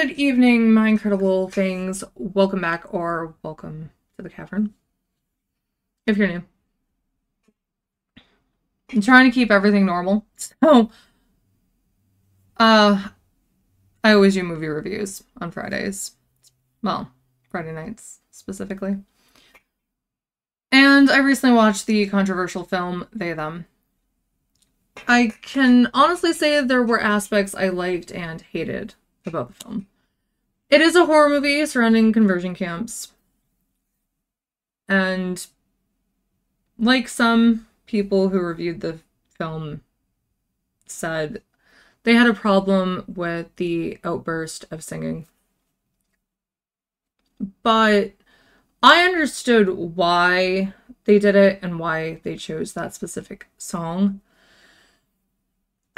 Good evening, my incredible things. Welcome back or welcome to the cavern. If you're new. I'm trying to keep everything normal. So uh I always do movie reviews on Fridays. Well, Friday nights specifically. And I recently watched the controversial film They Them. I can honestly say there were aspects I liked and hated about the film. It is a horror movie surrounding conversion camps. And like some people who reviewed the film said, they had a problem with the outburst of singing. But I understood why they did it and why they chose that specific song.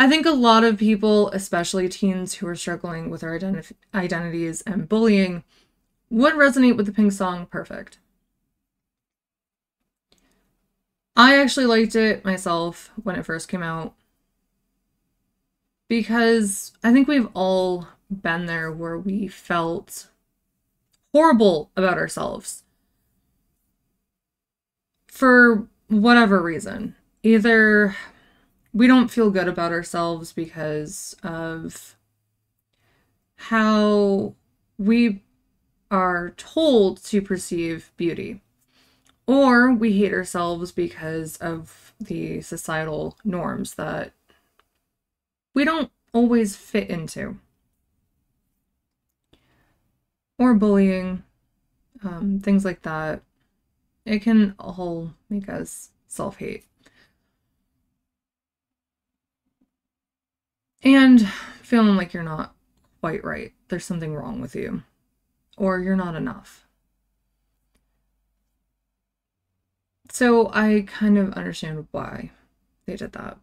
I think a lot of people, especially teens who are struggling with their identi- identities and bullying, would resonate with the Pink song perfect. I actually liked it myself when it first came out because I think we've all been there where we felt horrible about ourselves for whatever reason. Either we don't feel good about ourselves because of how we are told to perceive beauty, or we hate ourselves because of the societal norms that we don't always fit into, or bullying, um, things like that. It can all make us self hate. And feeling like you're not quite right. There's something wrong with you. Or you're not enough. So I kind of understand why they did that.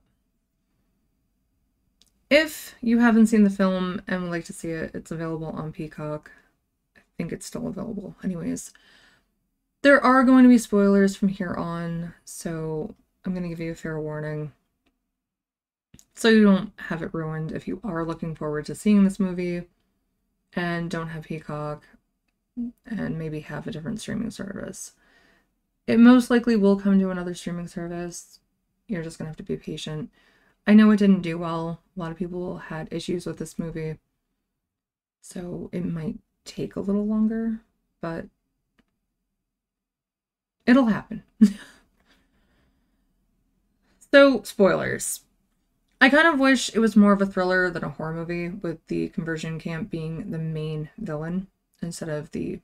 If you haven't seen the film and would like to see it, it's available on Peacock. I think it's still available, anyways. There are going to be spoilers from here on, so I'm going to give you a fair warning so you don't have it ruined if you are looking forward to seeing this movie and don't have Peacock and maybe have a different streaming service. It most likely will come to another streaming service. You're just to have to be patient. I know it didn't do well. A lot of people had issues with this movie. So it might take a little longer, but it'll happen. so, spoilers. I kind of wish it was more of a thriller than a horror movie, with the conversion camp being the main villain instead of the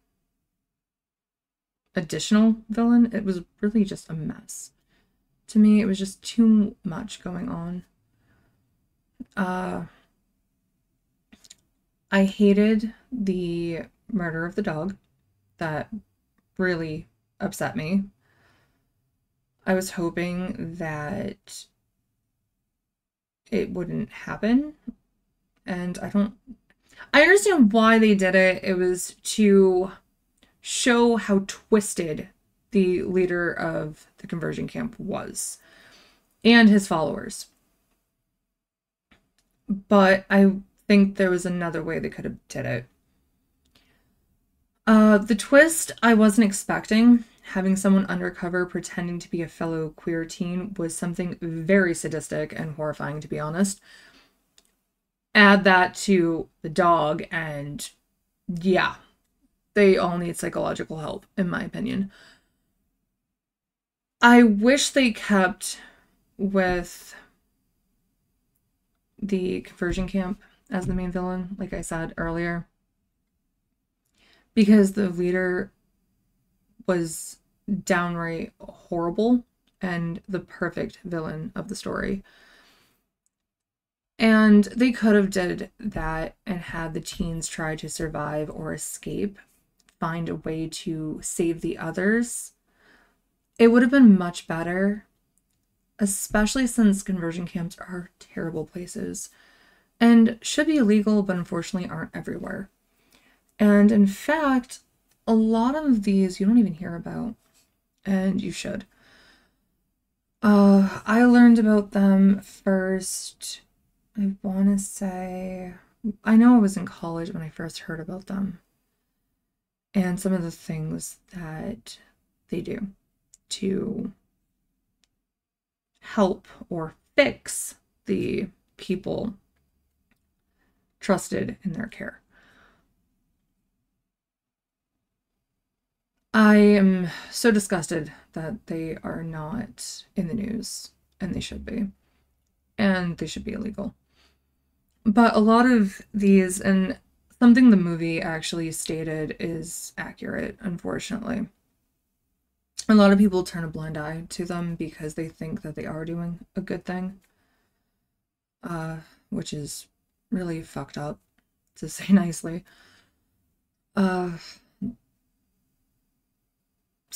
additional villain. It was really just a mess. To me, it was just too much going on. Uh, I hated the murder of the dog. That really upset me. I was hoping that it wouldn't happen. And I don't I understand why they did it. It was to show how twisted the leader of the conversion camp was and his followers. But I think there was another way they could have did it. Uh, the twist I wasn't expecting having someone undercover pretending to be a fellow queer teen was something very sadistic and horrifying, to be honest. Add that to the dog, and yeah, they all need psychological help, in my opinion. I wish they kept with the conversion camp as the main villain, like I said earlier, because the leader was downright horrible and the perfect villain of the story. And they could have did that and had the teens try to survive or escape, find a way to save the others. It would have been much better, especially since conversion camps are terrible places and should be illegal, but unfortunately aren't everywhere. And in fact, a lot of these you don't even hear about, and you should. Uh, I learned about them first, I want to say I know I was in college when I first heard about them and some of the things that they do to help or fix the people trusted in their care. I am so disgusted that they are not in the news, and they should be. And they should be illegal. But a lot of these, and something the movie actually stated is accurate, unfortunately. A lot of people turn a blind eye to them because they think that they are doing a good thing, uh, which is really fucked up, to say nicely. Uh,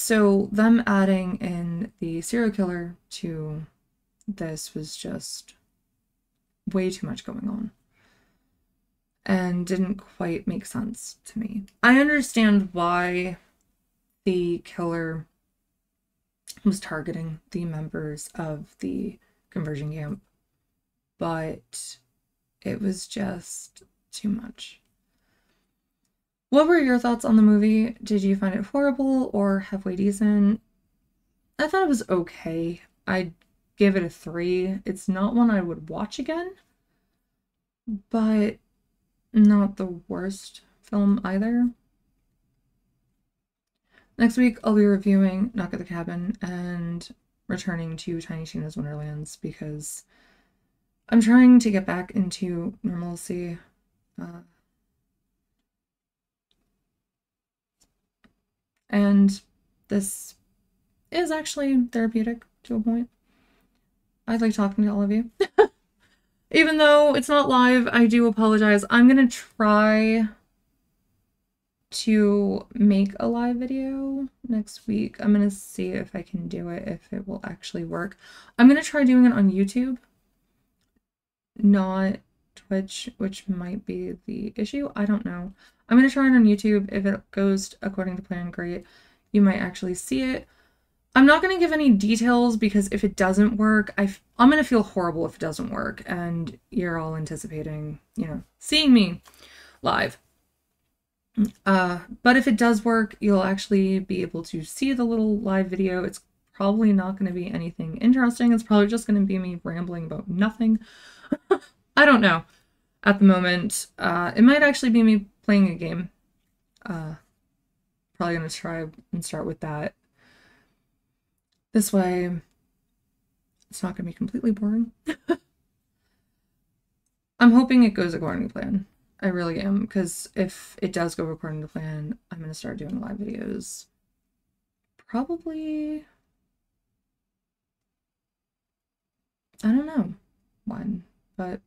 so them adding in the serial killer to this was just way too much going on and didn't quite make sense to me. I understand why the killer was targeting the members of the conversion camp, but it was just too much. What were your thoughts on the movie? Did you find it horrible or halfway decent? I thought it was okay. I'd give it a three. It's not one I would watch again, but not the worst film either. Next week, I'll be reviewing Knock at the Cabin and returning to Tiny Tina's Wonderlands because I'm trying to get back into normalcy. Uh, And this is actually therapeutic to a point. I like talking to all of you. Even though it's not live, I do apologize. I'm to try to make a live video next week. I'm to see if I can do it, if it will actually work. I'm to try doing it on YouTube, not Twitch, which might be the issue. I don't know. I'm going to try it on YouTube. If it goes according to plan, great. You might actually see it. I'm not going to give any details because if it doesn't work, i f- I'm going to feel horrible if it doesn't work and you're all anticipating, you know, seeing me live. Uh, but if it does work, you'll actually be able to see the little live video. It's probably not going to be anything interesting. It's probably just going to be me rambling about nothing. I don't know at the moment. Uh, it might actually be me playing a game. Uh, probably going to try and start with that. This way, it's not going to be completely boring. I'm hoping it goes according to plan. I really am, because if it does go according to plan, I'm going to start doing live videos. Probably... I don't know when, but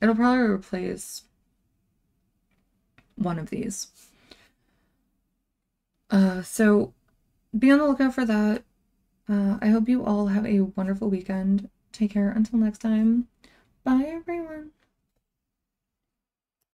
it'll probably replace one of these. Uh, so be on the lookout for that. Uh, I hope you all have a wonderful weekend. Take care until next time. Bye, everyone.